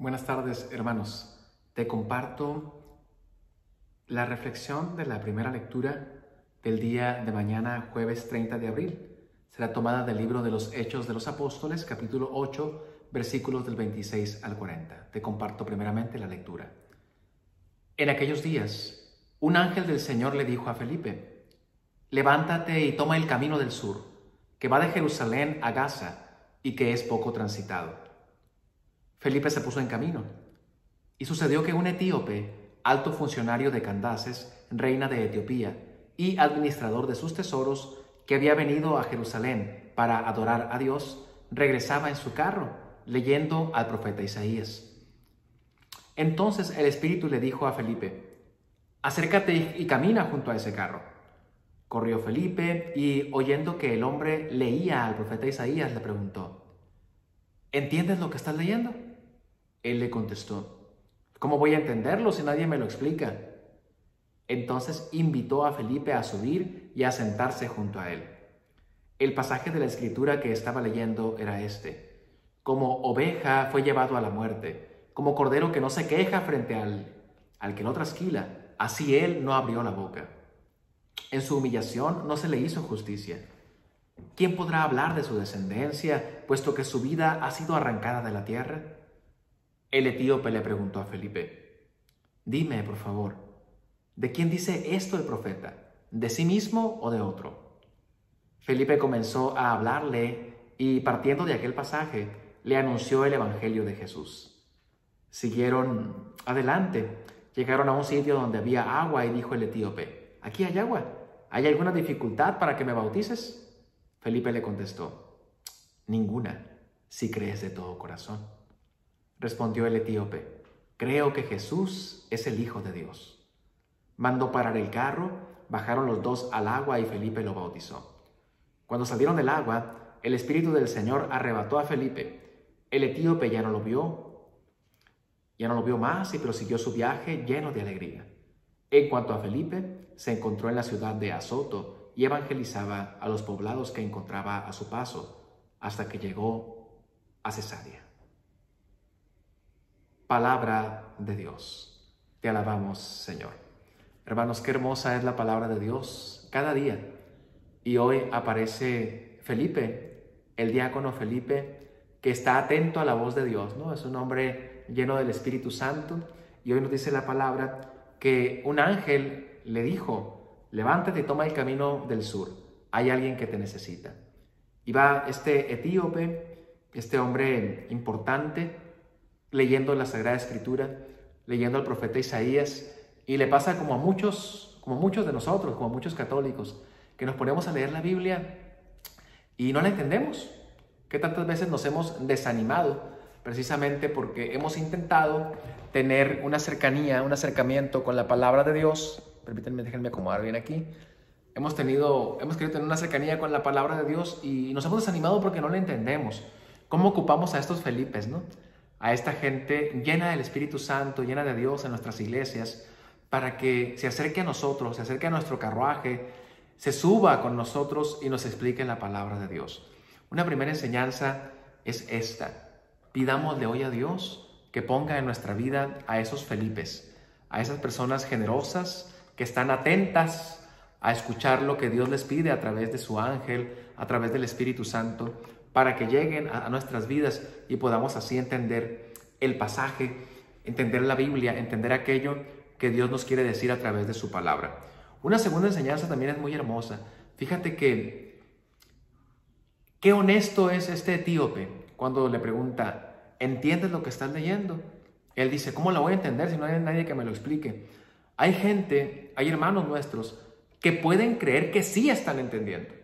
Buenas tardes, hermanos. Te comparto la reflexión de la primera lectura del día de mañana, jueves 30 de abril. Será tomada del libro de los Hechos de los Apóstoles, capítulo 8, versículos del 26 al 40. Te comparto primeramente la lectura. En aquellos días, un ángel del Señor le dijo a Felipe, levántate y toma el camino del sur, que va de Jerusalén a Gaza y que es poco transitado. Felipe se puso en camino. Y sucedió que un etíope, alto funcionario de Candaces, reina de Etiopía, y administrador de sus tesoros, que había venido a Jerusalén para adorar a Dios, regresaba en su carro, leyendo al profeta Isaías. Entonces el Espíritu le dijo a Felipe, acércate y camina junto a ese carro. Corrió Felipe y oyendo que el hombre leía al profeta Isaías, le preguntó, ¿entiendes lo que estás leyendo? Él le contestó, ¿cómo voy a entenderlo si nadie me lo explica? Entonces invitó a Felipe a subir y a sentarse junto a él. El pasaje de la escritura que estaba leyendo era este. Como oveja fue llevado a la muerte, como cordero que no se queja frente al, al que no trasquila, así él no abrió la boca. En su humillación no se le hizo justicia. ¿Quién podrá hablar de su descendencia, puesto que su vida ha sido arrancada de la tierra? El etíope le preguntó a Felipe, dime, por favor, ¿de quién dice esto el profeta? ¿De sí mismo o de otro? Felipe comenzó a hablarle y partiendo de aquel pasaje, le anunció el Evangelio de Jesús. Siguieron adelante, llegaron a un sitio donde había agua y dijo el etíope, aquí hay agua, ¿hay alguna dificultad para que me bautices? Felipe le contestó, ninguna, si crees de todo corazón. Respondió el etíope, creo que Jesús es el Hijo de Dios. Mandó parar el carro, bajaron los dos al agua y Felipe lo bautizó. Cuando salieron del agua, el Espíritu del Señor arrebató a Felipe. El etíope ya no lo vio, ya no lo vio más y prosiguió su viaje lleno de alegría. En cuanto a Felipe, se encontró en la ciudad de Azoto y evangelizaba a los poblados que encontraba a su paso, hasta que llegó a Cesarea. Palabra de Dios. Te alabamos, Señor. Hermanos, qué hermosa es la palabra de Dios cada día. Y hoy aparece Felipe, el diácono Felipe, que está atento a la voz de Dios, ¿no? Es un hombre lleno del Espíritu Santo. Y hoy nos dice la palabra que un ángel le dijo, levántate y toma el camino del sur. Hay alguien que te necesita. Y va este etíope, este hombre importante, leyendo la Sagrada Escritura, leyendo al profeta Isaías, y le pasa como a muchos, como muchos de nosotros, como a muchos católicos, que nos ponemos a leer la Biblia y no la entendemos, que tantas veces nos hemos desanimado precisamente porque hemos intentado tener una cercanía, un acercamiento con la palabra de Dios. Permítanme, déjenme acomodar bien aquí. Hemos tenido, hemos querido tener una cercanía con la palabra de Dios y nos hemos desanimado porque no la entendemos. ¿Cómo ocupamos a estos Felipes, no? A esta gente llena del Espíritu Santo, llena de Dios en nuestras iglesias, para que se acerque a nosotros, se acerque a nuestro carruaje, se suba con nosotros y nos explique la palabra de Dios. Una primera enseñanza es esta. Pidámosle hoy a Dios que ponga en nuestra vida a esos Felipes, a esas personas generosas que están atentas a escuchar lo que Dios les pide a través de su ángel, a través del Espíritu Santo, para que lleguen a, nuestras vidas y podamos así entender el pasaje, entender la Biblia, entender aquello que Dios nos quiere decir a través de su palabra. Una segunda enseñanza también es muy hermosa. Fíjate que qué honesto es este etíope cuando le pregunta, ¿entiendes lo que estás leyendo? Él dice, ¿cómo lo voy a entender si no hay nadie que me lo explique? Hay gente, hay hermanos nuestros que pueden creer que sí están entendiendo.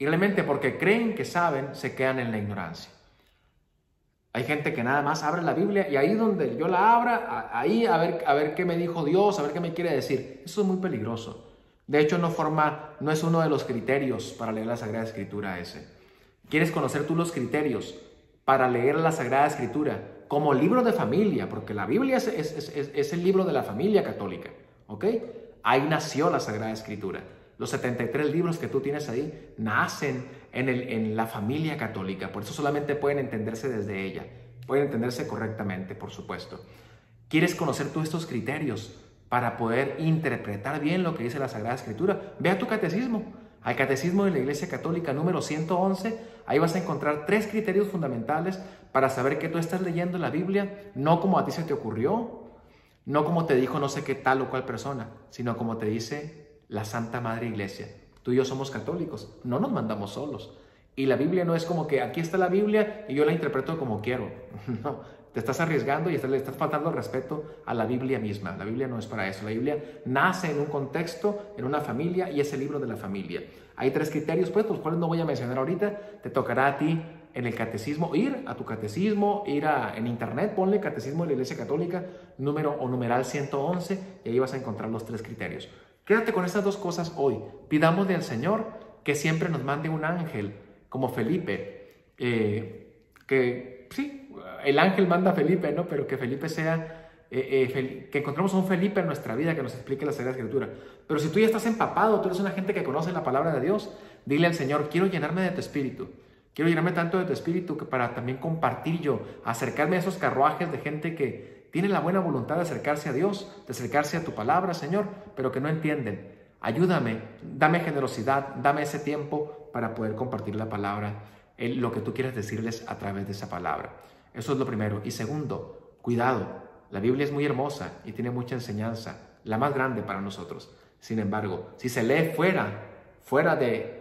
Y realmente porque creen que saben, se quedan en la ignorancia. Hay gente que nada más abre la Biblia y ahí donde yo la abra, ahí a ver, a ver qué me dijo Dios, a ver qué me quiere decir. Eso es muy peligroso. De hecho, no forma, no es uno de los criterios para leer la Sagrada Escritura ese. ¿Quieres conocer tú los criterios para leer la Sagrada Escritura como libro de familia? Porque la Biblia es, es el libro de la familia católica, ¿ok? Ahí nació la Sagrada Escritura. Los 73 libros que tú tienes ahí nacen en, el, en la familia católica, por eso solamente pueden entenderse desde ella. pueden entenderse correctamente, por supuesto. ¿Quieres conocer todos estos criterios para poder interpretar bien lo que dice la Sagrada Escritura? Ve a tu catecismo, al Catecismo de la Iglesia Católica número 111. Ahí vas a encontrar tres criterios fundamentales para saber que tú estás leyendo la Biblia no como a ti se te ocurrió, no como te dijo no sé qué tal o cual persona, sino como te dice la Santa Madre Iglesia. Tú y yo somos católicos, no nos mandamos solos. Y la Biblia no es como que aquí está la Biblia y yo la interpreto como quiero. No, te estás arriesgando y le estás faltando respeto a la Biblia misma. La Biblia no es para eso. La Biblia nace en un contexto, en una familia y es el libro de la familia. Hay tres criterios, pues, los cuales no voy a mencionar ahorita. Te tocará a ti en el catecismo, ir a tu catecismo, ir a, en internet, ponle catecismo de la Iglesia Católica, número o numeral 111, y ahí vas a encontrar los tres criterios. Quédate con estas dos cosas hoy. Pidámosle al Señor que siempre nos mande un ángel, como Felipe, eh, que sí, el ángel manda a Felipe, ¿no? Pero que Felipe sea, eh, eh, que encontremos un Felipe en nuestra vida que nos explique la Sagrada Escritura. Pero si tú ya estás empapado, tú eres una gente que conoce la palabra de Dios, dile al Señor, quiero llenarme de tu espíritu. Quiero llenarme tanto de tu espíritu que para también compartir yo, acercarme a esos carruajes de gente que tiene la buena voluntad de acercarse a Dios, de acercarse a tu palabra, Señor, pero que no entienden. Ayúdame, dame generosidad, dame ese tiempo para poder compartir la palabra, lo que tú quieres decirles a través de esa palabra. Eso es lo primero. Y segundo, cuidado. La Biblia es muy hermosa y tiene mucha enseñanza, la más grande para nosotros. Sin embargo, si se lee fuera, fuera de,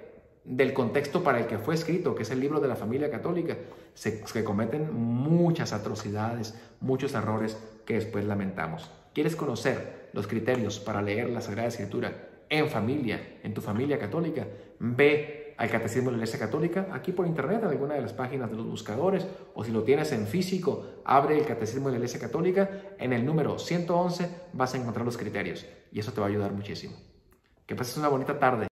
del contexto para el que fue escrito, que es el libro de la familia católica, se, cometen muchas atrocidades, muchos errores que después lamentamos. ¿Quieres conocer los criterios para leer la Sagrada Escritura en familia, en tu familia católica? Ve al Catecismo de la Iglesia Católica, aquí por internet, en alguna de las páginas de los buscadores, o si lo tienes en físico, abre el Catecismo de la Iglesia Católica, en el número 111 vas a encontrar los criterios y eso te va a ayudar muchísimo. Que pases una bonita tarde.